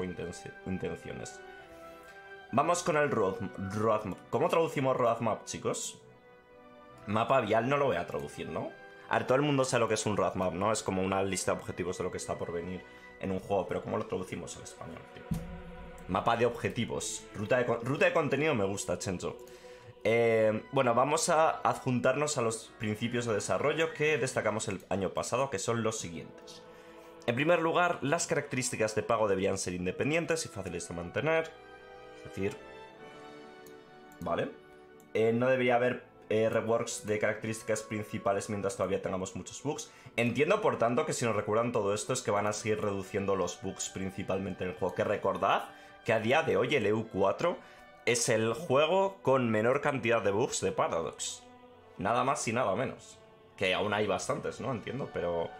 intenciones. Vamos con el roadmap. ¿Cómo traducimos roadmap, chicos? Mapa vial no lo voy a traducir, ¿no? A ver, todo el mundo sabe lo que es un roadmap, ¿no? Es como una lista de objetivos de lo que está por venir en un juego, pero ¿cómo lo traducimos al español, tío? Mapa de objetivos. Ruta de, ruta de contenido me gusta, Chencho. Eh, bueno, vamos a adjuntarnos a los principios de desarrollo que destacamos el año pasado, que son los siguientes. En primer lugar, las características de pago deberían ser independientes y fáciles de mantener. Es decir, ¿vale? Eh, no debería haber eh, reworks de características principales mientras todavía tengamos muchos bugs. Entiendo, por tanto, que si nos recuerdan todo esto es que van a seguir reduciendo los bugs principalmente en el juego. Que recordad que a día de hoy el EU4 es el juego con menor cantidad de bugs de Paradox. Nada más y nada menos. Que aún hay bastantes, ¿no? Entiendo, pero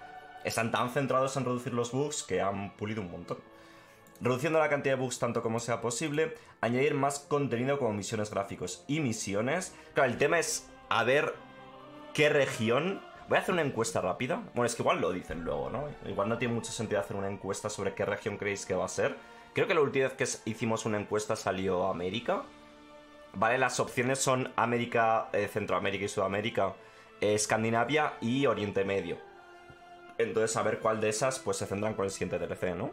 están tan centrados en reducir los bugs que han pulido un montón. Reduciendo la cantidad de bugs tanto como sea posible, añadir más contenido como misiones gráficos y misiones. Claro, el tema es a ver qué región. Voy a hacer una encuesta rápida. Bueno, es que igual lo dicen luego, ¿no? Igual no tiene mucho sentido hacer una encuesta sobre qué región creéis que va a ser. Creo que la última vez que hicimos una encuesta salió América. Vale, las opciones son América, eh, Centroamérica y Sudamérica, eh, Escandinavia y Oriente Medio. Entonces, a ver cuál de esas pues se centran con el siguiente DLC, ¿no?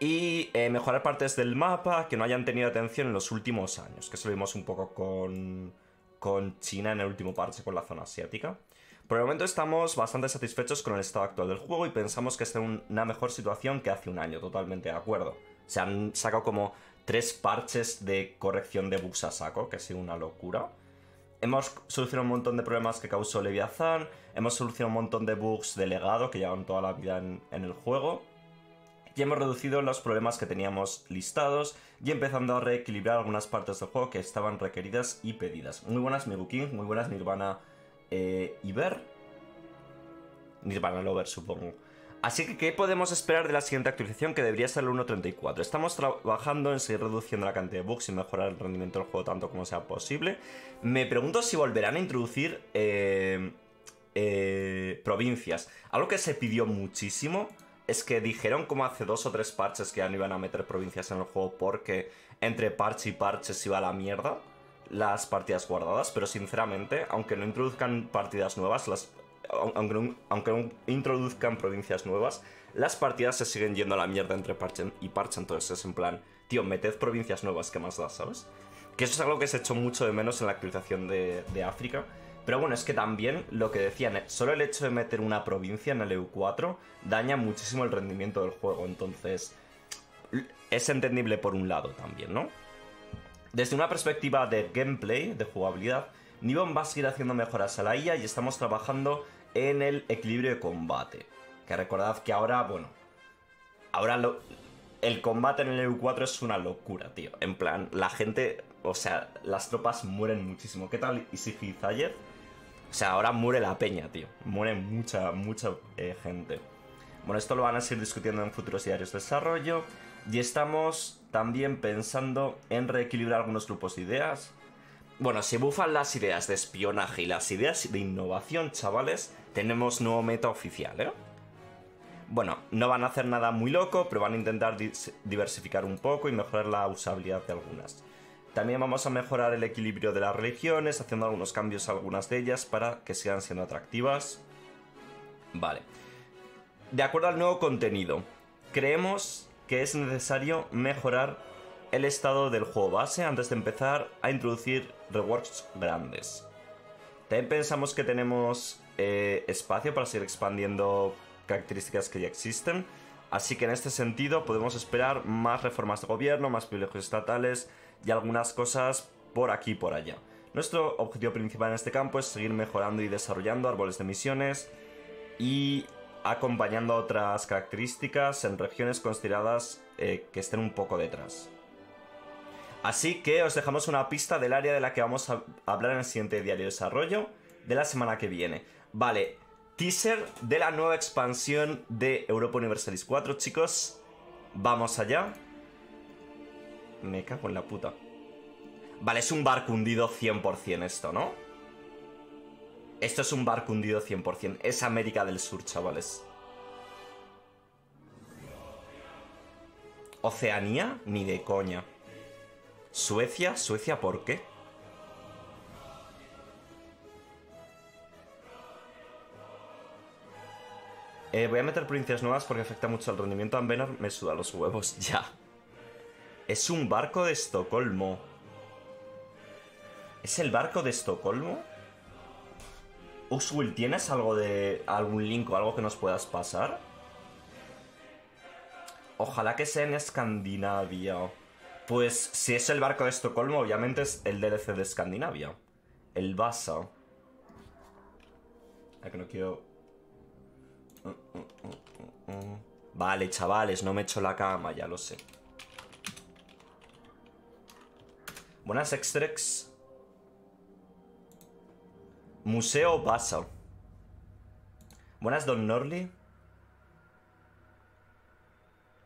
Y eh, mejorar partes del mapa que no hayan tenido atención en los últimos años, que eso lo vimos un poco con, con China en el último parche con la zona asiática. Por el momento estamos bastante satisfechos con el estado actual del juego y pensamos que está en una mejor situación que hace un año, totalmente de acuerdo. Se han sacado como tres parches de corrección de bugs a saco, que ha sido una locura. Hemos solucionado un montón de problemas que causó Leviathan, hemos solucionado un montón de bugs de legado que llevan toda la vida en, el juego y hemos reducido los problemas que teníamos listados y empezando a reequilibrar algunas partes del juego que estaban requeridas y pedidas. Muy buenas Mibu King, muy buenas Nirvana eh, Iber. Nirvana Lover, supongo. Así que, ¿qué podemos esperar de la siguiente actualización? Que debería ser el 1.34. Estamos trabajando en seguir reduciendo la cantidad de bugs y mejorar el rendimiento del juego tanto como sea posible. Me pregunto si volverán a introducir eh, eh, provincias. Algo que se pidió muchísimo es que dijeron como hace dos o tres parches que ya no iban a meter provincias en el juego porque entre parche y parche se iba a la mierda las partidas guardadas, pero sinceramente, aunque no introduzcan partidas nuevas, las, aunque, aunque introduzcan provincias nuevas, las partidas se siguen yendo a la mierda entre parche y parche, entonces es en plan, tío, meted provincias nuevas, ¿qué más da, sabes? Que eso es algo que se echó mucho de menos en la actualización de, de África, pero bueno, es que también lo que decían, solo el hecho de meter una provincia en el EU4 daña muchísimo el rendimiento del juego. Entonces, es entendible por un lado también, ¿no? Desde una perspectiva de gameplay, de jugabilidad, Nibon va a seguir haciendo mejoras a la IA y estamos trabajando en el equilibrio de combate. Que recordad que ahora, bueno, ahora lo, el combate en el EU4 es una locura, tío. En plan, la gente, o sea, las tropas mueren muchísimo. ¿Qué tal Isigi Zayev? O sea, ahora muere la peña, tío. Muere mucha, mucha eh, gente. Bueno, esto lo van a seguir discutiendo en futuros diarios de desarrollo. Y estamos también pensando en reequilibrar algunos grupos de ideas. Bueno, si bufan las ideas de espionaje y las ideas de innovación, chavales, tenemos nuevo meta oficial, ¿eh? Bueno, no van a hacer nada muy loco, pero van a intentar diversificar un poco y mejorar la usabilidad de algunas. También vamos a mejorar el equilibrio de las religiones, haciendo algunos cambios a algunas de ellas para que sigan siendo atractivas. Vale. De acuerdo al nuevo contenido, creemos que es necesario mejorar el estado del juego base antes de empezar a introducir rewards grandes. También pensamos que tenemos eh, espacio para seguir expandiendo características que ya existen, así que en este sentido podemos esperar más reformas de gobierno, más privilegios estatales, y algunas cosas por aquí y por allá. Nuestro objetivo principal en este campo es seguir mejorando y desarrollando árboles de misiones y acompañando otras características en regiones consideradas eh, que estén un poco detrás. Así que os dejamos una pista del área de la que vamos a hablar en el siguiente diario de desarrollo de la semana que viene. Vale, teaser de la nueva expansión de Europa Universalis 4, chicos. Vamos allá. Me cago en la puta. Vale, es un barco hundido 100% esto, ¿no? Esto es un barco hundido 100%. Es América del Sur, chavales. Oceanía, ni de coña. Suecia, Suecia, ¿por qué? Eh, voy a meter provincias nuevas porque afecta mucho al rendimiento. Ambenor me suda los huevos, ya. Es un barco de Estocolmo. ¿Es el barco de Estocolmo? Uswil, ¿tienes algo de. algún link o algo que nos puedas pasar? Ojalá que sea en Escandinavia. Pues si es el barco de Estocolmo, obviamente es el DLC de Escandinavia. El Vasa. A que no quiero. Vale, chavales, no me echo la cama, ya lo sé. Buenas Extrex. Museo Vasa. Buenas Don Norley.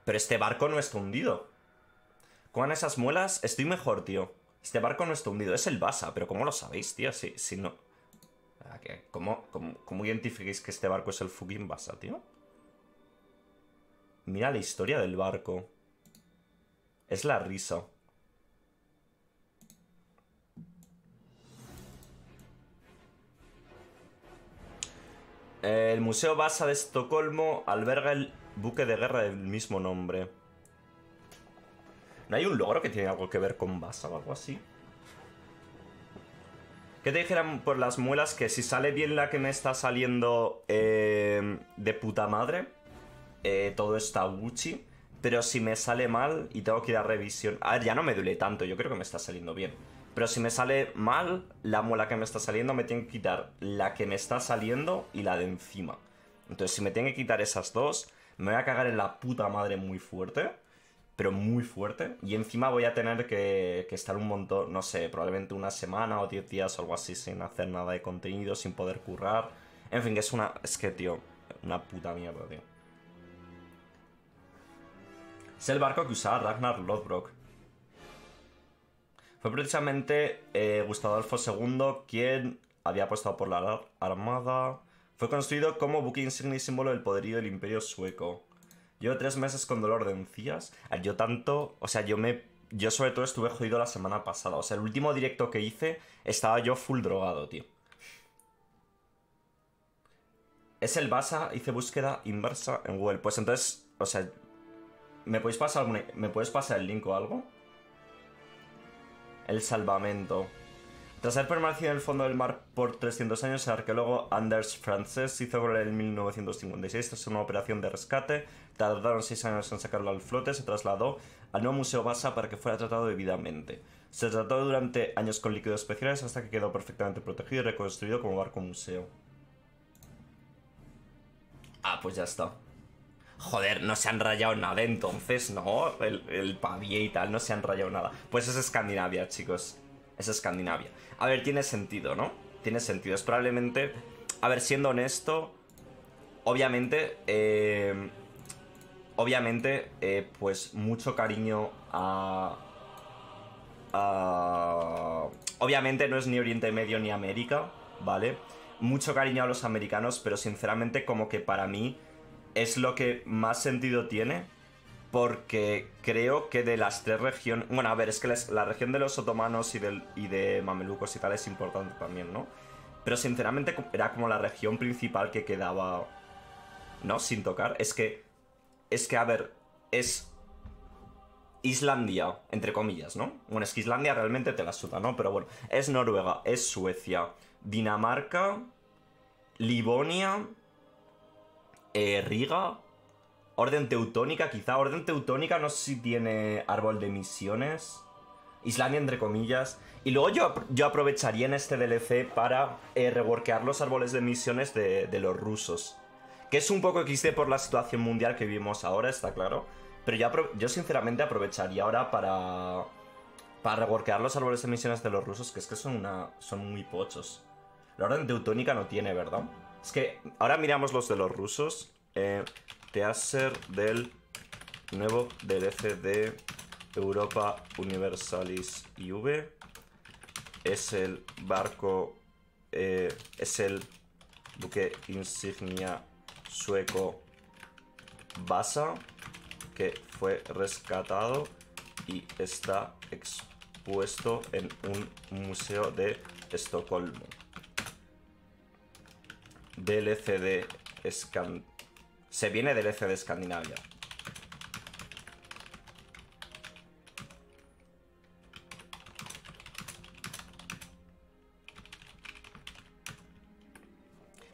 Pero este barco no está hundido. Con esas muelas estoy mejor, tío. Este barco no está hundido. Es el Basa, pero ¿cómo lo sabéis, tío? Si, si no... ¿Cómo, cómo, cómo identificáis que este barco es el fucking Basa, tío? Mira la historia del barco. Es la risa. El Museo Basa de Estocolmo alberga el buque de guerra del mismo nombre. ¿No hay un logro que tiene algo que ver con Basa o algo así? ¿Qué te dijeran por las muelas que si sale bien la que me está saliendo eh, de puta madre, eh, todo está Gucci, pero si me sale mal y tengo que ir a revisión... A ver, ya no me duele tanto, yo creo que me está saliendo bien. Pero si me sale mal, la muela que me está saliendo me tiene que quitar la que me está saliendo y la de encima. Entonces, si me tiene que quitar esas dos, me voy a cagar en la puta madre muy fuerte. Pero muy fuerte. Y encima voy a tener que, estar un montón, no sé, probablemente una semana o diez días o algo así sin hacer nada de contenido, sin poder currar. En fin, que es una... Es que, tío, una puta mierda, tío. Es el barco que usaba Ragnar Lodbrok. Fue precisamente eh, Gustavo II quien había apostado por la armada fue construido como buque insignia y símbolo del poderío del imperio sueco. Llevo tres meses con dolor de encías. Yo tanto, o sea, yo me... Yo sobre todo estuve jodido la semana pasada. O sea, el último directo que hice estaba yo full drogado, tío. Es el Basa, hice búsqueda inversa en Google. Pues entonces, o sea, ¿me podéis pasar, ¿me puedes pasar el link o algo? El salvamento. Tras haber permanecido en el fondo del mar por 300 años, el arqueólogo Anders Frances hizo él en 1956 tras una operación de rescate. Tardaron 6 años en sacarlo al flote, se trasladó al nuevo Museo Basa para que fuera tratado debidamente. Se trató durante años con líquidos especiales hasta que quedó perfectamente protegido y reconstruido como barco museo. Ah, pues ya está. Joder, no se han rayado nada entonces, ¿no? El, el y tal, no se han rayado nada. Pues es Escandinavia, chicos es Escandinavia. A ver, tiene sentido, ¿no? Tiene sentido. Es probablemente. A ver, siendo honesto. Obviamente. Eh, obviamente, eh, pues mucho cariño a. a. Obviamente no es ni Oriente Medio ni América, ¿vale? Mucho cariño a los americanos, pero sinceramente, como que para mí es lo que más sentido tiene porque creo que de las tres regiones... Bueno, a ver, es que la región de los otomanos y, del, y de mamelucos y tal es importante también, ¿no? Pero sinceramente era como la región principal que quedaba, ¿no? Sin tocar. Es que, es que, a ver, es Islandia, entre comillas, ¿no? Bueno, es que Islandia realmente te la suda, ¿no? Pero bueno, es Noruega, es Suecia, Dinamarca, Livonia, eh, Riga, Orden Teutónica, quizá. Orden Teutónica no sé si tiene árbol de misiones. Islandia, entre comillas. Y luego yo, yo aprovecharía en este DLC para eh, reworkear los árboles de misiones de, los rusos. Que es un poco XD por la situación mundial que vivimos ahora, está claro. Pero yo, yo sinceramente aprovecharía ahora para. Para reworkear los árboles de misiones de los rusos, que es que son, una, son muy pochos. La orden teutónica no tiene, ¿verdad? Es que ahora miramos los de los rusos. Eh, Teaser del nuevo DLC de Europa Universalis IV. Es el barco. Eh, es el buque insignia sueco Basa. que fue rescatado y está expuesto en un museo de Estocolmo. DLC de Escan... Se viene DLC de Escandinavia.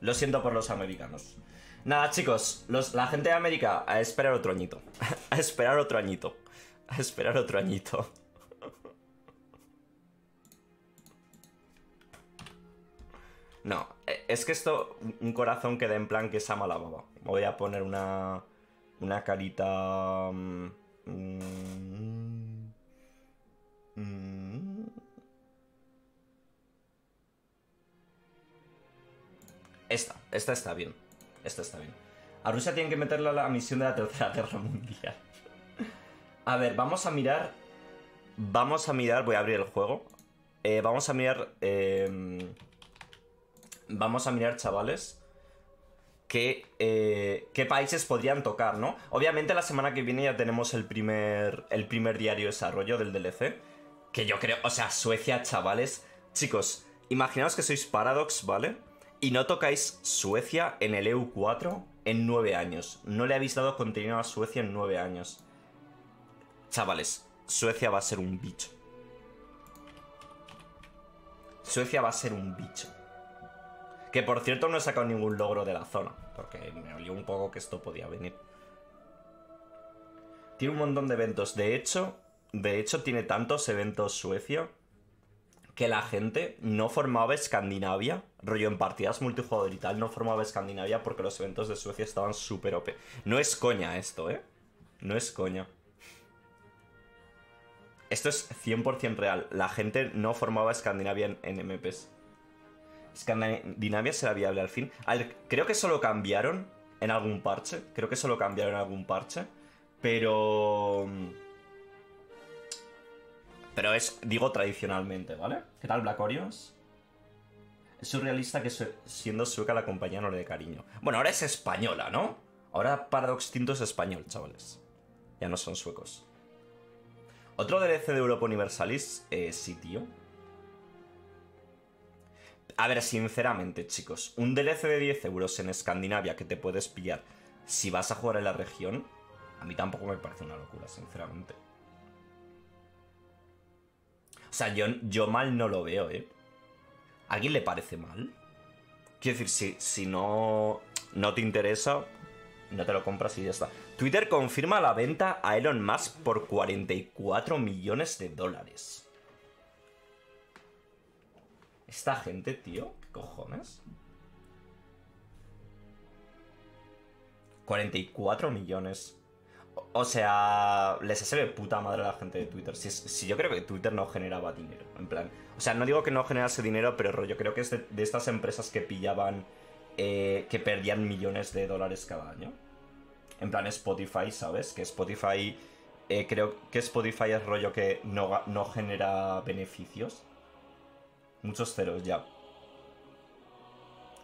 Lo siento por los americanos. Nada, chicos, la gente de América, a esperar otro añito. a esperar otro añito. A esperar otro añito. No, e, es que esto, un corazón queda en plan que es a mala baba. Voy a poner una, una carita... Mm, mm, mm. Esta, esta está bien. Esta está bien. A Rusia tienen que meterla a la misión de la Tercera Guerra Mundial. a ver, vamos a mirar... Vamos a mirar... Voy a abrir el juego. Eh, vamos a mirar... Em, vamos a mirar, chavales, qué, eh, qué países podrían tocar, ¿no? Obviamente la semana que viene ya tenemos el primer, el primer diario de desarrollo del DLC, que yo creo, o sea, Suecia, chavales, chicos, imaginaos que sois Paradox, ¿vale? Y no tocáis Suecia en el EU4 en nueve años. No le habéis dado contenido a Suecia en nueve años. Chavales, Suecia va a ser un bicho. Suecia va a ser un bicho. Que por cierto no he sacado ningún logro de la zona. Porque me olió un poco que esto podía venir. Tiene un montón de eventos. De hecho, de hecho tiene tantos eventos Suecia que la gente no formaba Escandinavia, rollo en partidas multijugador y tal, no formaba Escandinavia porque los eventos de Suecia estaban súper OP. No es coña esto, ¿eh? No es coña. Esto es 100% real. La gente no formaba Escandinavia en, en MPs. Escandinavia será viable al fin. creo que solo cambiaron en algún parche. Creo que solo cambiaron en algún parche. Pero... Pero es, digo, tradicionalmente, ¿vale? ¿Qué tal, Black Orios? Es surrealista que siendo sueca la compañía no le dé cariño. Bueno, ahora es española, ¿no? Ahora Paradox Tinto es español, chavales. Ya no son suecos. Otro DLC de Europa Universalis, eh, sí, tío. A ver, sinceramente, chicos, un DLC de 10 euros en Escandinavia que te puedes pillar si vas a jugar en la región, a mí tampoco me parece una locura, sinceramente. O sea, yo, yo mal no lo veo, ¿eh? ¿A alguien le parece mal? Quiero decir, si, si no, no te interesa, no te lo compras y ya está. Twitter confirma la venta a Elon Musk por 44 millones de dólares. Esta gente, tío, ¿qué cojones? 44 millones. O, sea, les hace de puta madre a la gente de Twitter. Si, yo creo que Twitter no generaba dinero. En plan. O sea, no digo que no generase dinero, pero yo creo que es de, estas empresas que pillaban. Eh, que perdían millones de dólares cada año. En plan Spotify, ¿sabes? Que Spotify. Eh, creo que Spotify es rollo que no, no genera beneficios. Muchos ceros ya.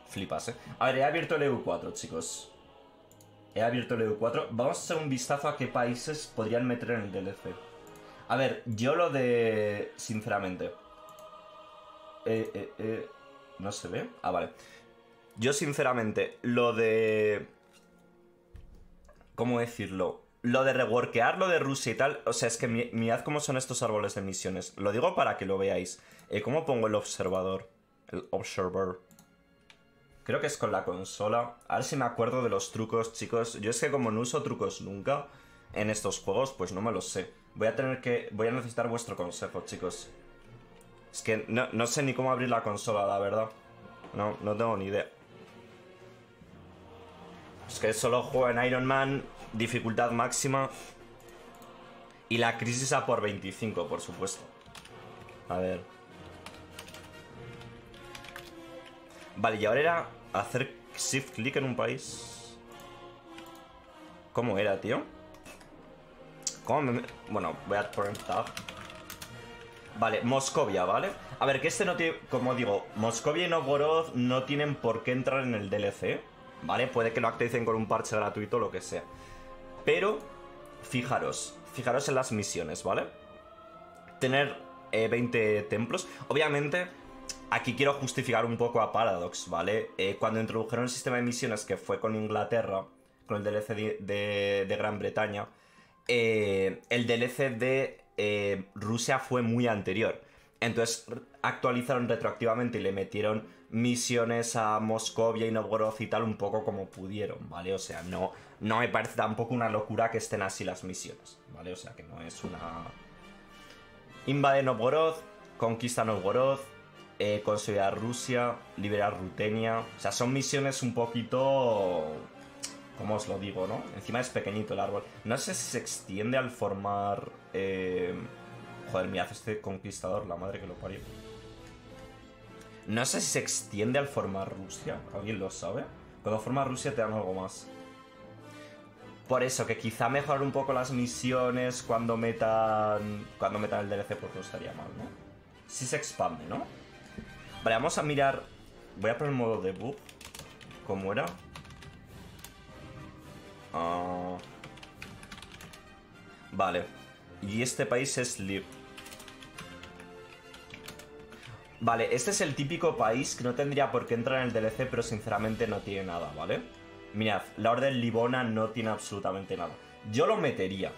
Flipas, eh. A ver, he abierto el EU4, chicos. He abierto el EU4. Vamos a hacer un vistazo a qué países podrían meter en el DLC. A ver, yo lo de... Sinceramente. Eh, eh, eh. ¿No se ve? Ah, vale. Yo, sinceramente, lo de... ¿Cómo decirlo? Lo de reworkear lo de Rusia y tal, o sea, es que mirad cómo son estos árboles de misiones. Lo digo para que lo veáis. Eh, ¿Cómo pongo el observador? El observer. Creo que es con la consola. A ver si me acuerdo de los trucos, chicos. Yo es que como no uso trucos nunca en estos juegos, pues no me los sé. Voy a tener que... Voy a necesitar vuestro consejo, chicos. Es que no, no sé ni cómo abrir la consola, la verdad. No, no tengo ni idea. Es que solo juego en Iron Man dificultad máxima. Y la crisis a por 25, por supuesto. A ver. Vale, y ahora era hacer shift click en un país. ¿Cómo era, tío? ¿Cómo me... Bueno, voy a poner tab. Vale, Moscovia, ¿vale? A ver, que este no tiene... Como digo, Moscovia y Novgorod no tienen por qué entrar en el DLC. ¿Vale? Puede que lo actualicen con un parche gratuito o lo que sea. Pero fijaros, fijaros en las misiones, ¿vale? Tener 20 eh, templos. Obviamente, aquí quiero justificar un poco a Paradox, ¿vale? Eh, cuando introdujeron el sistema de misiones que fue con Inglaterra, con el DLC de, Gran Bretaña, eh, el DLC de Rusia fue muy anterior. Entonces actualizaron retroactivamente y le metieron misiones a Moscovia y Novgorod y tal un poco como pudieron, ¿vale? O sea, no, no me parece tampoco una locura que estén así las misiones, ¿vale? O sea, que no es una... Invade Novgorod, conquista Novgorod, eh, consolidar Rusia, liberar Rutenia. O sea, son misiones un poquito... ¿Cómo os lo digo, no? Encima es pequeñito el árbol. No sé si se extiende al formar... Eh, joder, hace este conquistador, la madre que lo parió. No sé si se extiende al formar Rusia. ¿Alguien lo sabe? Cuando forma Rusia te dan algo más. Por eso, que quizá mejorar un poco las misiones cuando metan. Cuando metan el DLC, porque no estaría mal, ¿no? Si se expande, ¿no? Vale, vamos a mirar. Voy a poner modo debug. ¿Cómo era? Ah. Vale. Y este país es Lib. Vale, este es el típico país que no tendría por qué entrar en el DLC, pero sinceramente no tiene nada, ¿vale? Mirad, la Orden Libona no tiene absolutamente nada. Yo lo metería,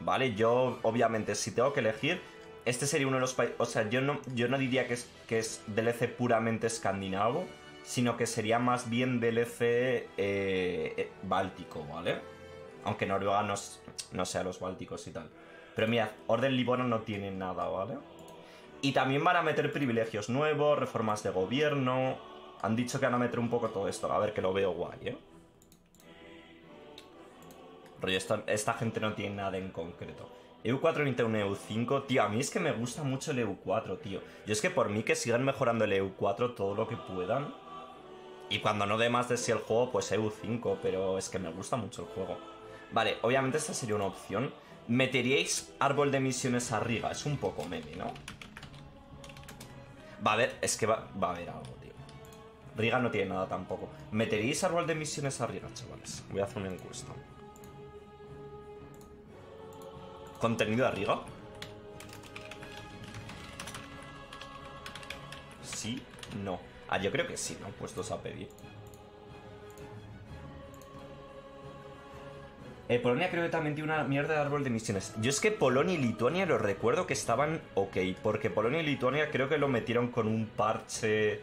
¿vale? Yo, obviamente, si tengo que elegir, este sería uno de los países... O sea, yo no, yo no diría que es, que es DLC puramente escandinavo, sino que sería más bien DLC eh, eh, báltico, ¿vale? Aunque Noruega no, no sea los bálticos y tal. Pero mirad, Orden Libona no tiene nada, ¿vale? Y también van a meter privilegios nuevos, reformas de gobierno. Han dicho que van a meter un poco todo esto. A ver, que lo veo guay, ¿eh? Rollo, esta, gente no tiene nada en concreto. EU4 un EU5, tío, a mí es que me gusta mucho el EU4, tío. Yo es que por mí que sigan mejorando el EU4 todo lo que puedan. Y cuando no dé más de sí el juego, pues EU5, pero es que me gusta mucho el juego. Vale, obviamente esta sería una opción. ¿Meteríais árbol de misiones a Riga? Es un poco meme, ¿no? Va a haber, es que va, a haber algo, tío. Riga no tiene nada tampoco. ¿Meteríais árbol de misiones a Riga, chavales? Voy a hacer una encuesta. ¿Contenido a Riga? Sí, no. Ah, yo creo que sí, ¿no? Puestos a pedir. Eh, Polonia creo que también tiene una mierda de árbol de misiones. Yo es que Polonia y Lituania lo recuerdo que estaban ok, porque Polonia y Lituania creo que lo metieron con un parche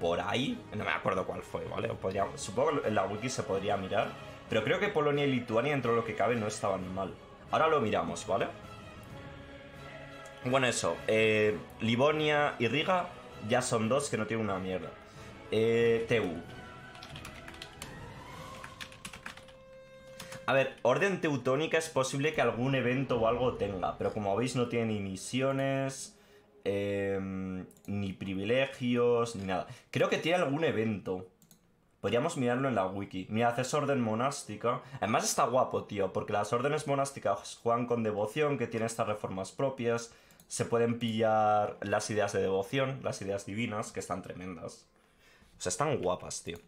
por ahí. No me acuerdo cuál fue, ¿vale? supongo que en la wiki se podría mirar. Pero creo que Polonia y Lituania, dentro de lo que cabe, no estaban mal. Ahora lo miramos, ¿vale? Bueno, eso. Eh, Livonia y Riga ya son dos que no tienen una mierda. Eh, TU. A ver, Orden Teutónica es posible que algún evento o algo tenga, pero como veis no tiene ni misiones, em, ni privilegios, ni nada. Creo que tiene algún evento. Podríamos mirarlo en la wiki. Mira, es orden monástica. Además está guapo, tío, porque las órdenes monásticas juegan con devoción, que tiene estas reformas propias. Se pueden pillar las ideas de devoción, las ideas divinas, que están tremendas. O sea, están guapas, tío.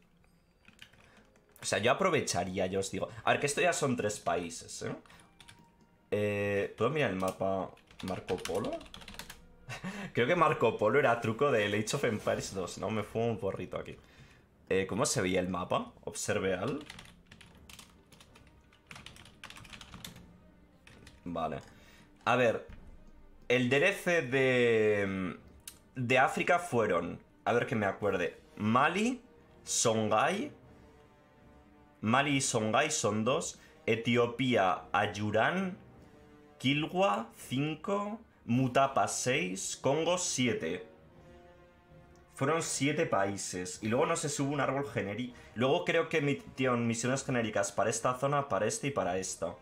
O sea, yo aprovecharía, yo os digo. A ver, que esto ya son tres países, ¿eh? eh ¿Puedo mirar el mapa Marco Polo? Creo que Marco Polo era truco de Age of Empires 2, ¿no? Me fumo un porrito aquí. Eh, ¿Cómo se veía el mapa? Observe al. Vale. A ver. El DLC de... De África fueron... A ver que me acuerde. Mali, Songhai, Mali y Songhai son dos. Etiopía, Ayurán, Kilwa, 5. Mutapa, 6. Congo, 7. Fueron 7 países. Y luego no se sube un árbol genérico. Luego creo que emitieron misiones genéricas para esta zona, para esta y para esta.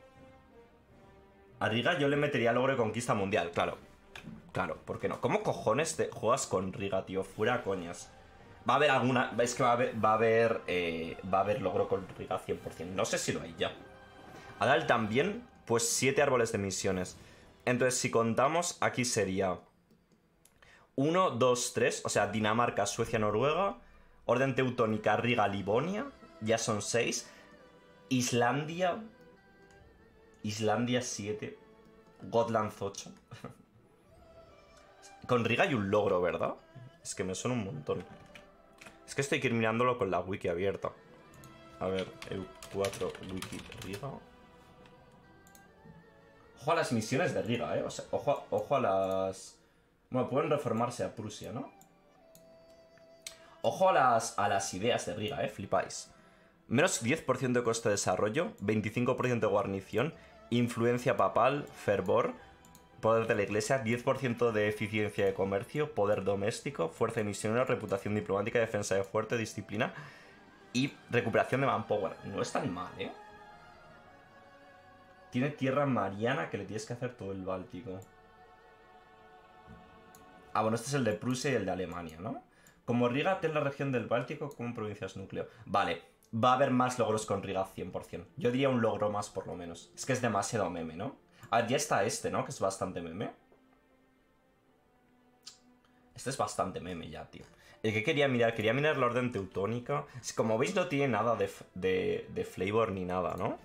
A Riga yo le metería logro de conquista mundial, claro. Claro, ¿por qué no? ¿Cómo cojones te juegas con Riga, tío? Fuera coñas. Va a haber alguna. Es que va a haber. Va a haber, eh, va a haber logro con Riga 100%. No sé si lo hay ya. Adal también, pues 7 árboles de misiones. Entonces, si contamos, aquí sería 1, 2, 3. O sea, Dinamarca, Suecia, Noruega. Orden Teutónica, Riga, Livonia. Ya son 6. Islandia. Islandia 7. Godlands 8. con Riga hay un logro, ¿verdad? Es que me suena un montón. Es que estoy mirándolo con la wiki abierta. A ver, EU4 wiki Riga. Ojo a las misiones de Riga, ¿eh? O sea, ojo a las... Bueno, pueden reformarse a Prusia, ¿no? Ojo a las, a las ideas de Riga, ¿eh? Flipáis. Menos 10% de coste de desarrollo, 25% de guarnición, influencia papal, fervor, poder de la iglesia, 10% de eficiencia de comercio, poder doméstico, fuerza de misionero, reputación diplomática, defensa de fuerte, disciplina y recuperación de manpower. No es tan mal, ¿eh? Tiene tierra mariana que le tienes que hacer todo el Báltico. Ah, bueno, este es el de Prusia y el de Alemania, ¿no? Como Riga tiene la región del Báltico como provincias núcleo. Vale, va a haber más logros con Riga 100%. Yo diría un logro más por lo menos. Es que es demasiado meme, ¿no? Ah, ya está este, ¿no? Que es bastante meme. Este es bastante meme ya, tío. El que quería mirar, quería mirar la orden teutónica. Como veis no tiene nada de, de, de flavor ni nada, ¿no?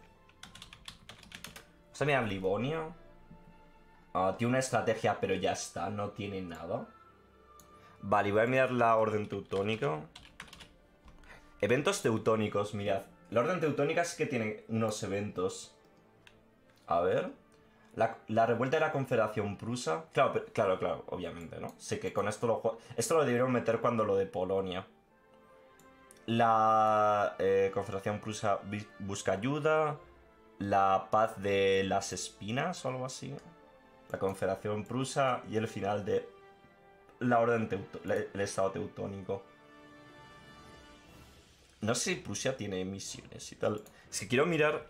Vamos a mirar Livonia. Ah, tiene una estrategia, pero ya está, no tiene nada. Vale, voy a mirar la orden teutónica. Eventos teutónicos, mirad. La orden teutónica es que tiene unos eventos. A ver. La, revuelta de la Confederación Prusa. Claro, claro, claro, obviamente, ¿no? Sé que con esto lo Esto lo debieron meter cuando lo de Polonia. La eh, Confederación Prusa busca ayuda la paz de las espinas o algo así. La Confederación Prusa y el final de la Orden el Estado Teutónico. No sé si Prusia tiene misiones y tal. Es que quiero mirar...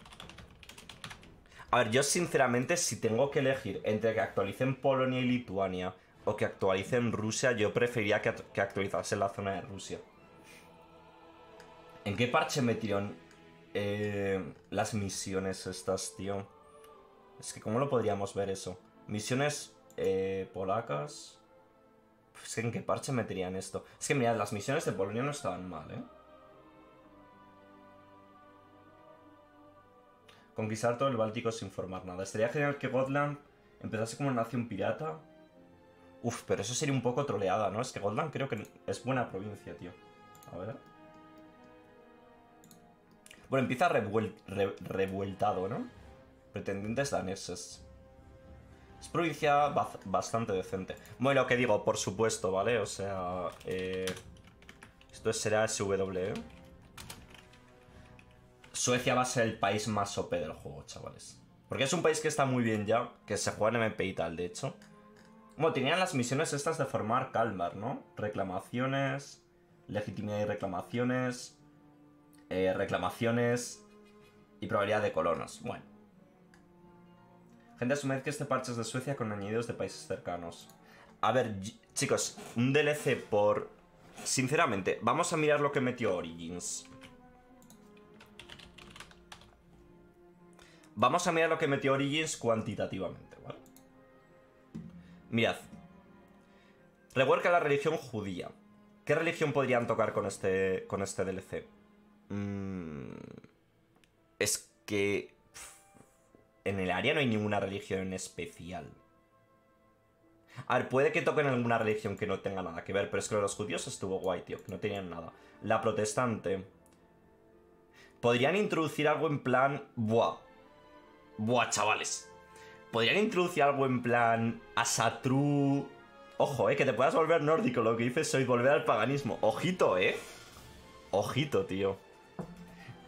A ver, yo sinceramente si tengo que elegir entre que actualicen Polonia y Lituania o que actualicen Rusia, yo preferiría que, que actualizase la zona de Rusia. ¿En qué parche metieron eh, las misiones estas, tío. Es que, ¿cómo lo podríamos ver eso? Misiones eh, polacas. Es que, ¿en qué parche meterían esto? Es que, mirad, las misiones de Polonia no estaban mal, ¿eh? Conquistar todo el Báltico sin formar nada. Estaría genial que Gotland empezase como una nación pirata. Uf, pero eso sería un poco troleada, ¿no? Es que Gotland creo que es buena provincia, tío. A ver. Bueno, empieza revueltado, ¿no? Pretendientes daneses. Provincia bastante decente. Bueno, lo que digo, por supuesto, ¿vale? O sea, eh, esto será SW. ¿eh? Suecia va a ser el país más OP del juego, chavales. Porque es un país que está muy bien ya, que se juega en MP y tal, de hecho. Bueno, tenían las misiones estas de formar Kalmar, ¿no? Reclamaciones, legitimidad y reclamaciones, eh, reclamaciones y probabilidad de colonos. Bueno. Gente, asumed que este parche es de Suecia con añadidos de países cercanos. A ver, chicos, un DLC por... Sinceramente, vamos a mirar lo que metió Origins. Vamos a mirar lo que metió Origins cuantitativamente, ¿vale? Mirad. Rework a la religión judía. ¿Qué religión podrían tocar con este, con este DLC? Mm, es que en el área no hay ninguna religión en especial. A ver, puede que toquen alguna religión que no tenga nada que ver, pero es que los judíos estuvo guay, tío, que no tenían nada. La protestante. Podrían introducir algo en plan... Buah. Buah, chavales. Podrían introducir algo en plan... Asatru... Ojo, eh, que te puedas volver nórdico. Lo que dices soy volver al paganismo. Ojito, eh. Ojito, tío.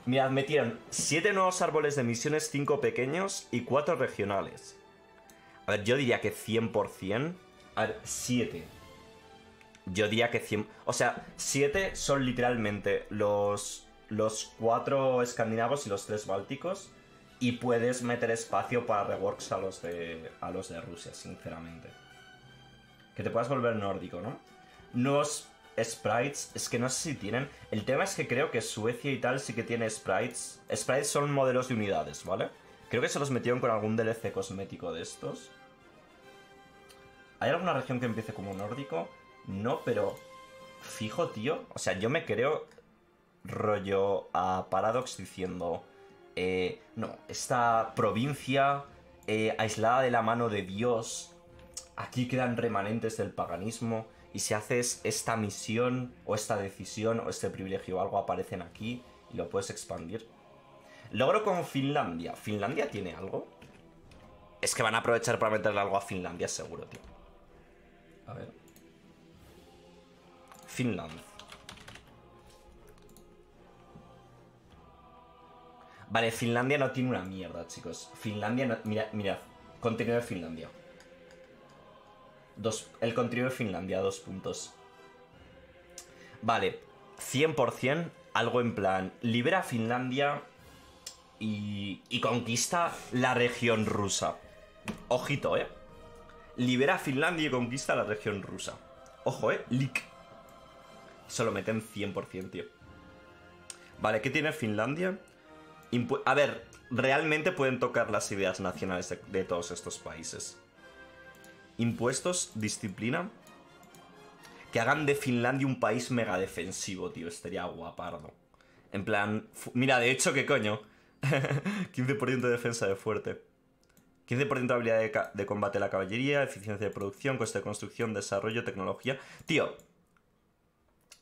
Mirad, metieron 7 nuevos árboles de misiones, 5 pequeños y 4 regionales. A ver, yo diría que 100%. A ver, 7. Yo diría que 100... O sea, 7 son literalmente los, los 4 escandinavos y los 3 bálticos. Y puedes meter espacio para reworks a los de, a los de Rusia, sinceramente. Que te puedas volver nórdico, ¿no? Nuevos sprites, es que no sé si tienen. El tema es que creo que Suecia y tal sí que tiene sprites. Sprites son modelos de unidades, ¿vale? Creo que se los metieron con algún DLC cosmético de estos. ¿Hay alguna región que empiece como nórdico? No, pero fijo, tío. O sea, yo me creo rollo a Paradox diciendo... eh, no, esta provincia eh, aislada de la mano de Dios, aquí quedan remanentes del paganismo, y si haces esta misión, o esta decisión, o este privilegio o algo, aparecen aquí, y lo puedes expandir. Logro con Finlandia. ¿Finlandia tiene algo? Es que van a aprovechar para meterle algo a Finlandia, seguro, tío. A ver. Finland. Vale, Finlandia no tiene una mierda, chicos. Finlandia no... Mira, mira. Contenido de Finlandia. Dos, el de Finlandia, dos puntos. Vale, 100% algo en plan, libera Finlandia y, y conquista la región rusa. Ojito, ¿eh? Libera Finlandia y conquista la región rusa. Ojo, ¿eh? Lick. Se lo meten 100%, tío. Vale, ¿qué tiene Finlandia? a ver, realmente pueden tocar las ideas nacionales de, todos estos países. Impuestos, disciplina. Que hagan de Finlandia un país mega defensivo, tío. Estaría guapardo. En plan, mira, de hecho, ¿qué coño? 15% de defensa de fuerte. 15% de habilidad de, combate a la caballería, eficiencia de producción, coste de construcción, desarrollo, tecnología. Tío,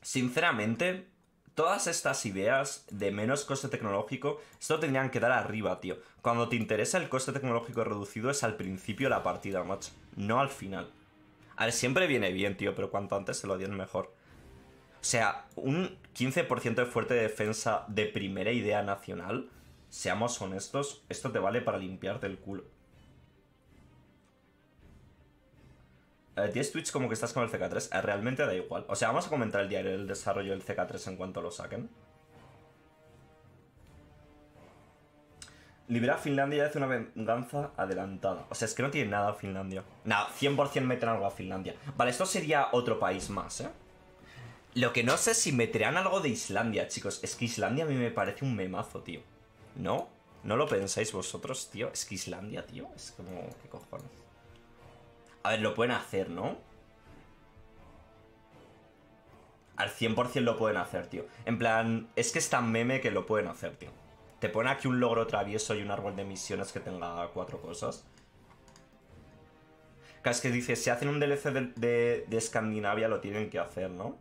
sinceramente, todas estas ideas de menos coste tecnológico, esto tendrían que dar arriba, tío. Cuando te interesa el coste tecnológico reducido es al principio de la partida, macho. No al final. A ver, siempre viene bien, tío, pero cuanto antes se lo den mejor. O sea, un 15% de fuerte defensa de primera idea nacional, seamos honestos, esto te vale para limpiarte el culo. Eh, tienes Twitch como que estás con el CK3. Eh, realmente da igual. O sea, vamos a comentar el diario del desarrollo del CK3 en cuanto lo saquen. Libera Finlandia y hace una venganza adelantada. O sea, es que no tiene nada Finlandia. Nada, 100% meten algo a Finlandia. Vale, esto sería otro país más, ¿eh? Lo que no sé es si meterán algo de Islandia, chicos. Es que Islandia a mí me parece un memazo, tío. ¿No? ¿No lo pensáis vosotros, tío? Es que Islandia, tío, es como... ¿Qué cojones? A ver, lo pueden hacer, ¿no? Al 100% lo pueden hacer, tío. En plan, es que es tan meme que lo pueden hacer, tío. Te ponen aquí un logro travieso y un árbol de misiones que tenga cuatro cosas. Es que dice, si hacen un DLC de Escandinavia lo tienen que hacer, ¿no?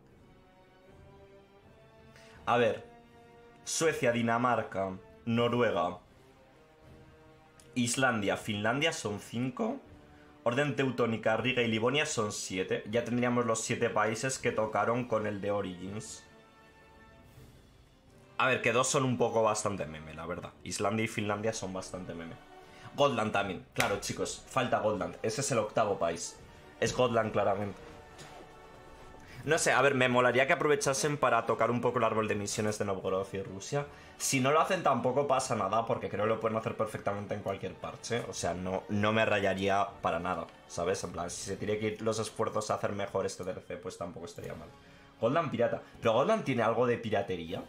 A ver. Suecia, Dinamarca, Noruega, Islandia, Finlandia son cinco. Orden Teutónica, Riga y Livonia son 7. Ya tendríamos los 7 países que tocaron con el de Origins. A ver, que dos son un poco bastante meme, la verdad. Islandia y Finlandia son bastante meme. Gotland también. Claro, chicos, falta Gotland. Ese es el octavo país. Es Gotland, claramente. No sé, a ver, me molaría que aprovechasen para tocar un poco el árbol de misiones de Novgorod y Rusia. Si no lo hacen tampoco pasa nada, porque creo que lo pueden hacer perfectamente en cualquier parche. O sea, no, no me rayaría para nada, ¿sabes? En plan, si se tiene que ir los esfuerzos a hacer mejor este DLC, pues tampoco estaría mal. Goldland pirata. ¿Pero Goldland tiene algo de piratería?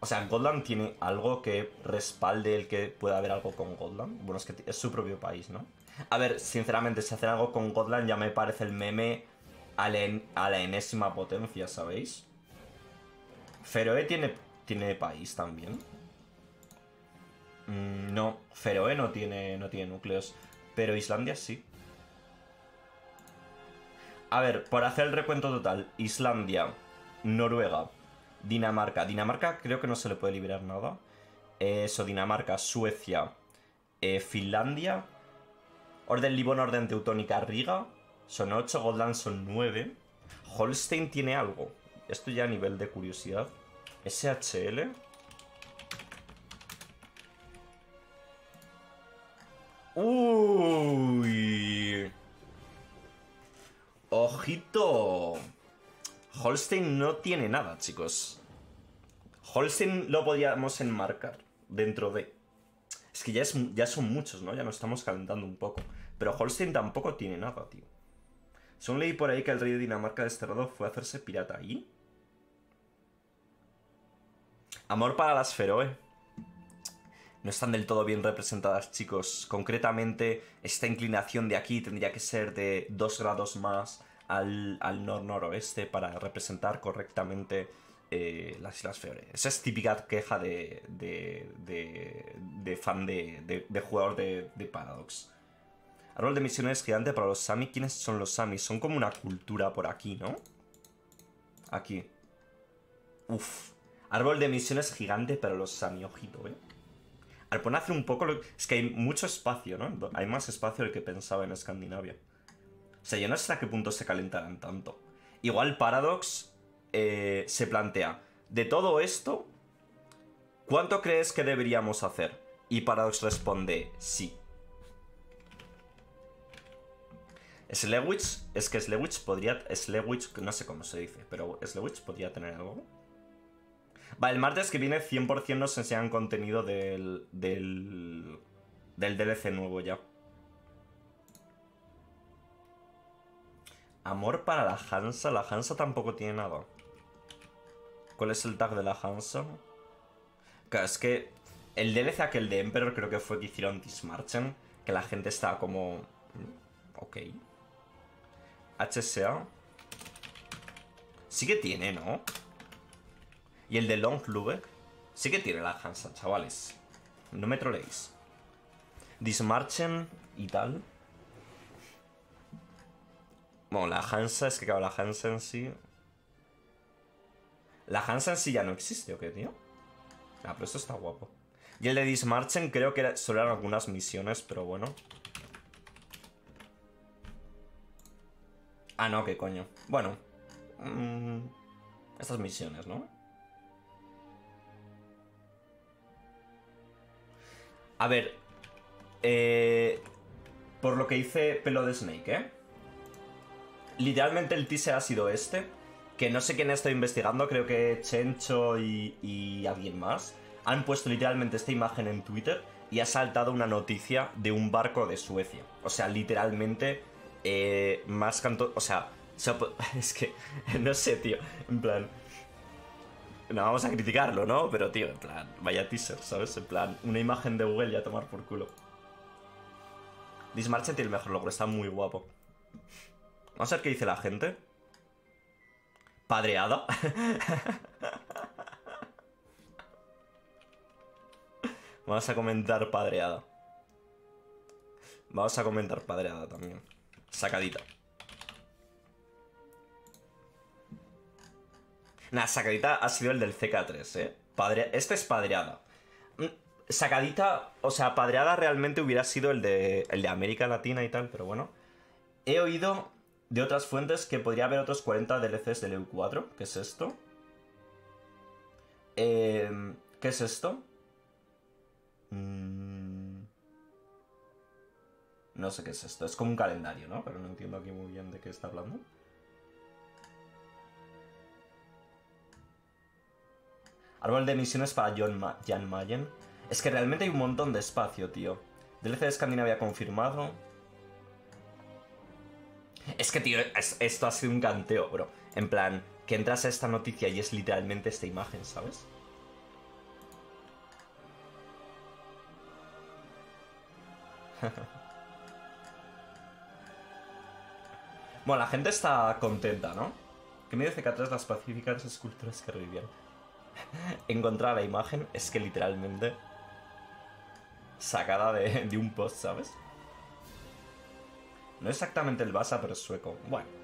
O sea, Goldland tiene algo que respalde el que pueda haber algo con Goldland. Bueno, es que es su propio país, ¿no? A ver, sinceramente, si hacen algo con Godland ya me parece el meme a la, enésima potencia, ¿sabéis? Feroe tiene, tiene país también. Mm, no, Feroe no tiene, no tiene núcleos. Pero Islandia sí. A ver, por hacer el recuento total, Islandia, Noruega, Dinamarca. Dinamarca creo que no se le puede liberar nada. Eso, Dinamarca, Suecia, eh, Finlandia, Orden Libón, Orden Teutónica, Riga. Son 8, Godland son 9. Holstein tiene algo. Esto ya a nivel de curiosidad. SHL. Uy. Ojito. Holstein no tiene nada, chicos. Holstein lo podríamos enmarcar dentro de... Es que ya, es, ya son muchos, ¿no? Ya nos estamos calentando un poco. Pero Holstein tampoco tiene nada, tío. Según leí por ahí que el rey de Dinamarca desterrado fue a hacerse pirata ahí. Amor para las Feroe. No están del todo bien representadas, chicos. Concretamente, esta inclinación de aquí tendría que ser de 2 grados más al, al nor-noroeste para representar correctamente eh, las Islas Feore. Esa es típica queja de, de, de, de fan de, jugador de Paradox. Árbol de misiones gigante para los Sami. ¿Quiénes son los Sami? Son como una cultura por aquí, ¿no? Aquí. Uf. Árbol de misiones gigante para los Sami, ojito, ¿eh? Al hace un poco... Lo... Es que hay mucho espacio, ¿no? Hay más espacio del que pensaba en Escandinavia. O sea, yo no sé a qué punto se calentarán tanto. Igual Paradox eh, se plantea, de todo esto, ¿cuánto crees que deberíamos hacer? Y Paradox responde, sí. Slewich, es que Slewich podría. Slewich, no sé cómo se dice, pero Slewich podría tener algo. Vale, el martes que viene 100% nos enseñan contenido del, del. del DLC nuevo ya. Amor para la Hansa. La Hansa tampoco tiene nada. ¿Cuál es el tag de la Hansa? Claro, es que el DLC aquel de Emperor creo que fue que hicieron Dismarchen. Que la gente estaba como... Ok. HSA. Sí que tiene, ¿no? Y el de Long Lubeck. Sí que tiene la Hansa, chavales. No me troleéis. Dismarchen y tal. Bueno, la Hansa, es que claro, la Hansa en sí... La Hansa en sí ya no existe, ¿o qué, tío? Ah, pero esto está guapo. Y el de Dismarchen creo que solo eran algunas misiones, pero bueno. Ah, no, qué coño. Bueno. Mm, estas misiones, ¿no? A ver. Eh, por lo que hice pelo de Snake, ¿eh? Literalmente el teaser ha sido este. Que no sé quién estoy investigando, creo que Chencho y, y alguien más. Han puesto literalmente esta imagen en Twitter y ha saltado una noticia de un barco de Suecia. O sea, literalmente eh, más canto. O sea, es que. No sé, tío. En plan. No vamos a criticarlo, ¿no? Pero, tío, en plan, vaya teaser, ¿sabes? En plan, una imagen de Google y a tomar por culo. Dismarchen tiene el mejor logro, está muy guapo. Vamos a ver qué dice la gente. Padreada. Vamos a comentar padreada. Vamos a comentar padreada también. Sacadita. Nah, sacadita ha sido el del CK3, ¿eh? Padre... Este es padreada. Mm, sacadita, o sea, padreada realmente hubiera sido el de, el de América Latina y tal, pero bueno. He oído de otras fuentes que podría haber otros 40 DLCs del EU4. ¿Qué es esto? Eh, ¿Qué es esto? Mmm... No sé qué es esto. Es como un calendario, ¿no? Pero no entiendo aquí muy bien de qué está hablando. Árbol de misiones para John Jan Mayen. Es que realmente hay un montón de espacio, tío. DLC de Escandinavia confirmado. Es que, tío, esto ha sido un canteo, bro. En plan, que entras a esta noticia y es literalmente esta imagen, ¿sabes? Bueno, la gente está contenta, ¿no? ¿Qué me dice que atrás las pacíficas esculturas que revivían? Encontrar la imagen es que literalmente sacada de, de un post, ¿sabes? No exactamente el Basa, pero es sueco. Bueno.